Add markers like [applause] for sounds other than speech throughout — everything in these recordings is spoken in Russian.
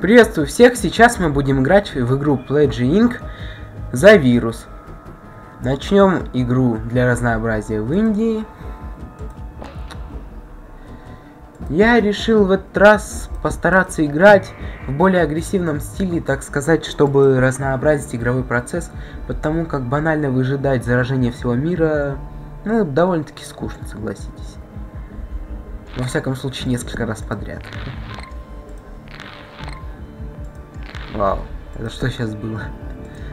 Приветствую всех! Сейчас мы будем играть в игру Pledge Inc. за вирус. Начнем игру для разнообразия в Индии. Я решил в этот раз постараться играть в более агрессивном стиле, так сказать, чтобы разнообразить игровой процесс, потому как банально выжидать заражение всего мира, ну, довольно-таки скучно, согласитесь. Во всяком случае, несколько раз подряд. Вау, это что сейчас было?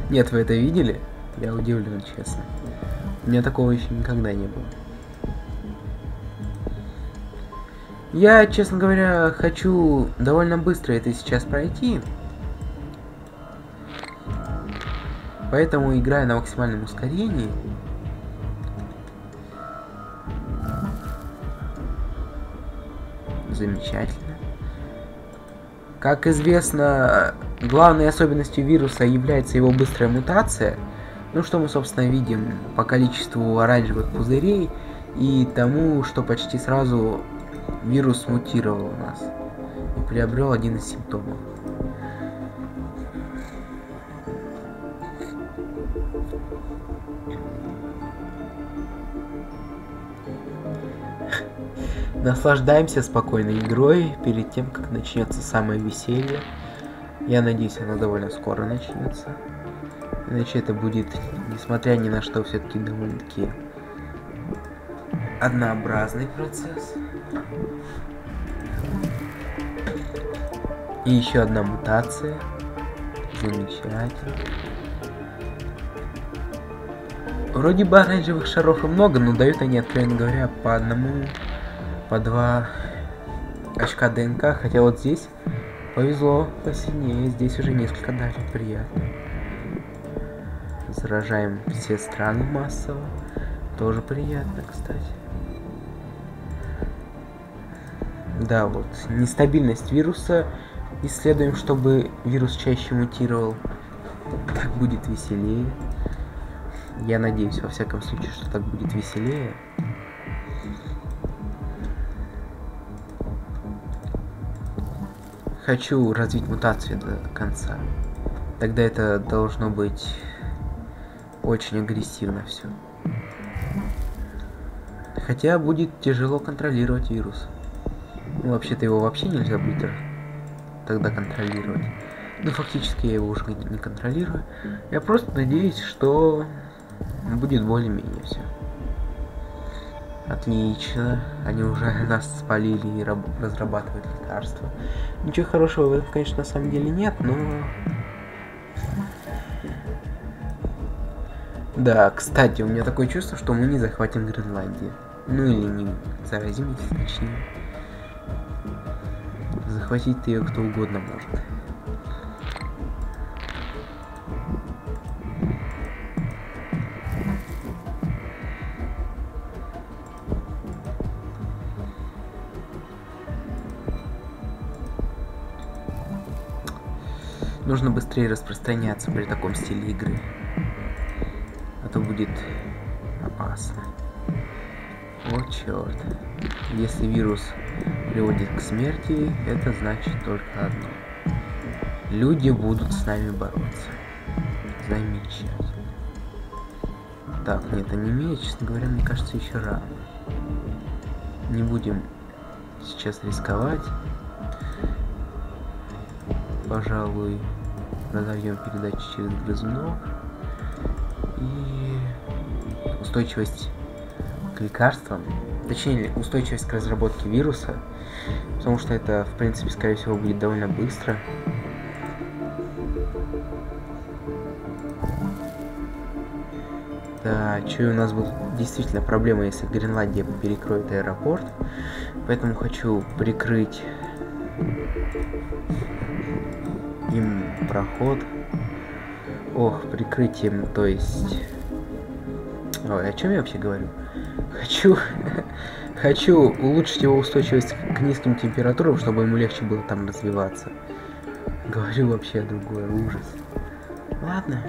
Нет, вы это видели? Я удивлен, честно. У меня такого еще никогда не было. Я, честно говоря, хочу довольно быстро это сейчас пройти. Поэтому играю на максимальном ускорении. Замечательно. Как известно, главной особенностью вируса является его быстрая мутация. Ну, что мы, собственно, видим по количеству оранжевых пузырей и тому, что почти сразу вирус мутировал у нас и приобрел один из симптомов. Наслаждаемся спокойной игрой перед тем, как начнется самое веселье. Я надеюсь, оно довольно скоро начнется. Иначе это будет, несмотря ни на что, все-таки довольно-таки однообразный процесс. И еще одна мутация. Замечательно. Вроде бы оранжевых шаров и много, но дают они, откровенно говоря, по одному, по два очка ДНК. Хотя вот здесь повезло посильнее. Здесь уже несколько дали. Приятно. Заражаем все страны массово. Тоже приятно, кстати. Да, вот. Нестабильность вируса. Исследуем, чтобы вирус чаще мутировал. Так будет веселее. Я надеюсь, во всяком случае, что так будет веселее. Хочу развить мутацию до конца. Тогда это должно быть очень агрессивно все. Хотя будет тяжело контролировать вирус. Ну, вообще-то его вообще нельзя будет тогда контролировать. Ну, фактически я его уже не контролирую. Я просто надеюсь, что будет более-менее все. Отлично. Они уже [laughs] нас спалили и разрабатывают лекарства. Ничего хорошего в этом, конечно, на самом деле нет, но... Да, кстати, у меня такое чувство, что мы не захватим Гренландию. Ну или не заразимся, точнее. Захватить ее кто угодно может. Нужно быстрее распространяться при таком стиле игры. А то будет опасно. О, черт. Если вирус приводит к смерти, это значит только одно. Люди будут с нами бороться. Замечательно. Так, нет, анемия, честно говоря, мне кажется, еще рано. Не будем сейчас рисковать. Пожалуй, разовьем передачу через грызунов. И устойчивость к лекарствам, точнее устойчивость к разработке вируса, потому что это, в принципе, скорее всего, будет довольно быстро. Да, что у нас будут действительно проблемы, если Гренландия перекроет аэропорт. Поэтому хочу прикрыть им проход. Ох, прикрытием, то есть... Ой, о чем я вообще говорю? Хочу, [laughs] хочу улучшить его устойчивость к низким температурам, чтобы ему легче было там развиваться. Говорю вообще другое, ужас. Ладно.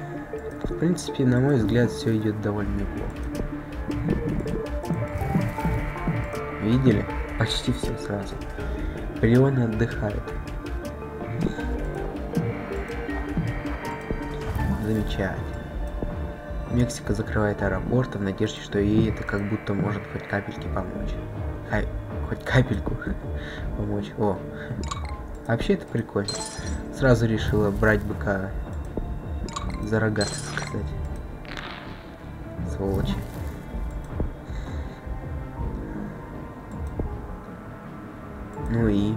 В принципе, на мой взгляд, все идет довольно неплохо. Видели? Почти все сразу. Прионы отдыхают. Замечательно. Мексика закрывает аэропорты в надежде, что ей это как будто может хоть капельки помочь. Ай, хоть капельку [laughs] помочь. О, вообще это прикольно. Сразу решила брать быка за рога, так сказать. Сволочи. Ну и...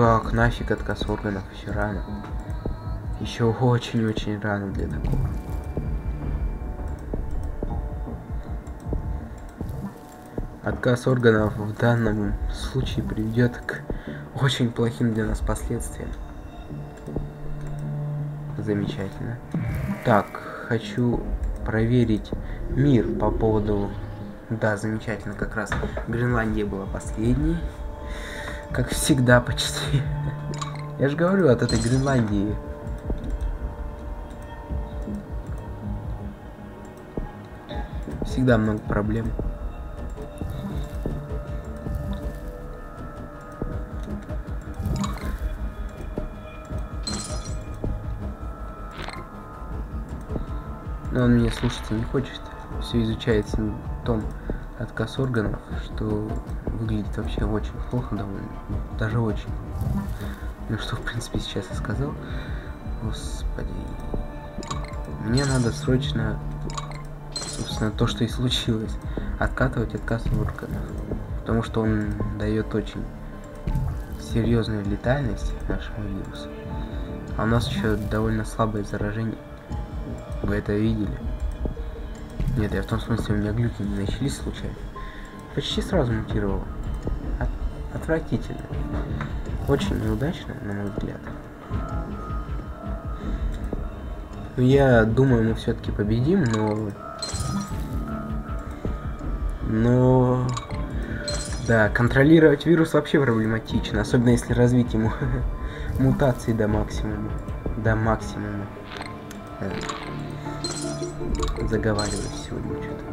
Так, нафиг отказ органов еще рано. Еще очень-очень рано для такого. Отказ органов в данном случае приведет к очень плохим для нас последствиям. Замечательно. Так, хочу проверить мир по поводу... Да, замечательно, как раз Гренландия была последней. Как всегда почти. Я же говорю, от этой Гренландии всегда много проблем. Но он меня слушаться не хочет. Все изучает симптом отказ органов, что выглядит вообще очень плохо довольно. Даже очень. Ну что, в принципе, сейчас я сказал. Господи. Мне надо срочно, собственно, то, что и случилось, откатывать отказ органов. Потому что он дает очень серьезную летальность нашему вирусу. А у нас еще довольно слабое заражение. Вы это видели? Нет, я в том смысле, у меня глюки не начались случайно. Почти сразу мутировал. От... Отвратительно. Очень неудачно, на мой взгляд. Но я думаю, мы все-таки победим, но... Но... Да, контролировать вирус вообще проблематично, особенно если развить ему [laughs] мутации до максимума. До максимума. Заговариваюсь сегодня что-то.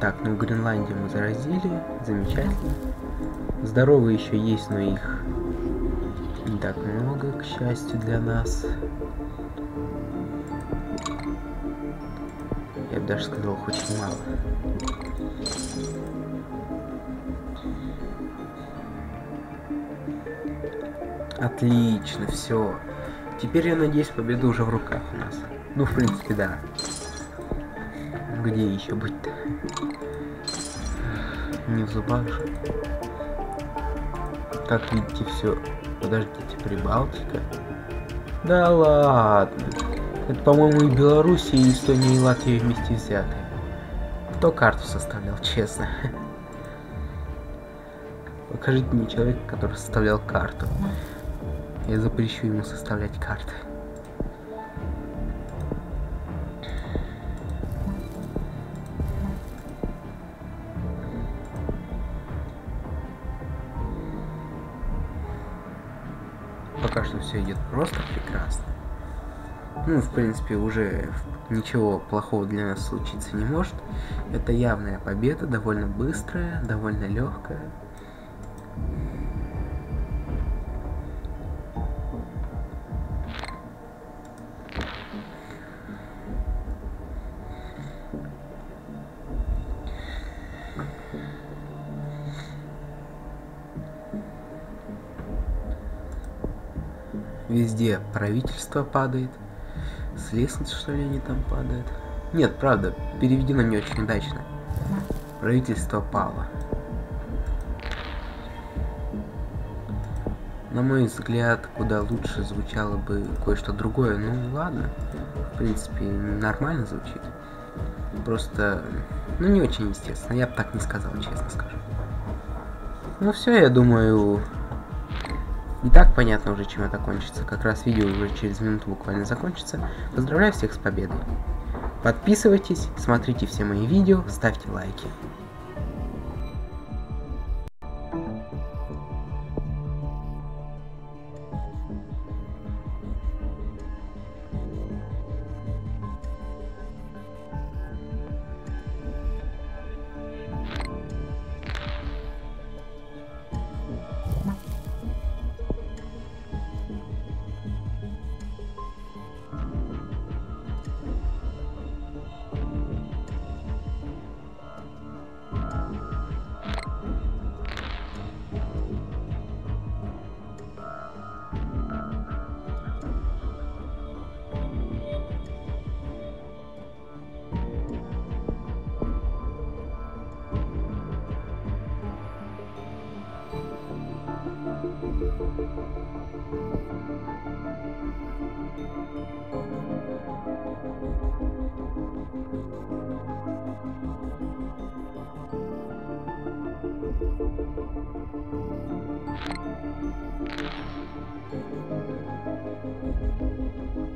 Так, ну Гренландию мы заразили. Замечательно. Здоровые еще есть, но их не так много, к счастью для нас. Я бы даже сказал, очень мало. Отлично, все. Теперь, я надеюсь, победа уже в руках у нас. Ну, в принципе, да. Где еще быть-то? Не в зубах же. Как видите, все. Подождите, Прибалтика. Да ладно. Это, по-моему, и Белоруссия, и Эстония, и Латвия вместе взяты. Кто карту составлял, честно? Покажите мне человека, который составлял карту. Я запрещу ему составлять карты. Что все идет просто прекрасно. Ну, в принципе, уже ничего плохого для нас случиться не может. Это явная победа, довольно быстрая, довольно легкая. Везде правительство падает. С лестницы, что ли, они там падают? Нет, правда, переведено не очень удачно. Правительство пало. На мой взгляд, куда лучше звучало бы кое-что другое. Ну ладно, в принципе, нормально звучит. Просто, ну не очень естественно, я бы так не сказал, честно скажу. Ну все, я думаю, и так понятно уже, чем это кончится. Как раз видео уже через минуту буквально закончится. Поздравляю всех с победой. Подписывайтесь, смотрите все мои видео, ставьте лайки. Thank you.